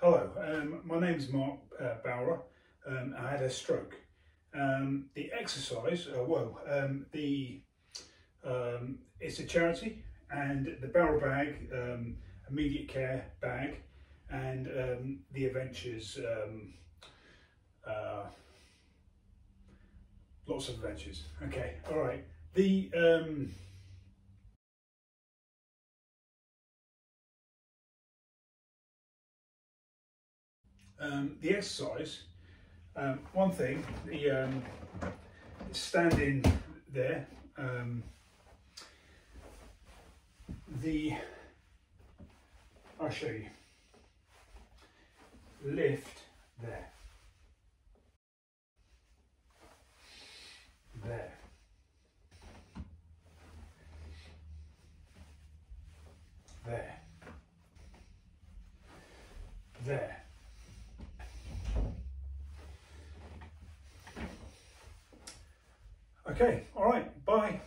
Hello, um, my name is Mark uh, Bowra. Um, I had a stroke. Um, the exercise, uh, well, um, the um, it's a charity, and the Barrel Bag, um, immediate care bag, and the Adventures, uh, lots of adventures. Okay, all right. The um, the exercise, um, one thing, the um, standing there, um, the, I'll show you, lift there, there, there, there. Okay, all right, bye.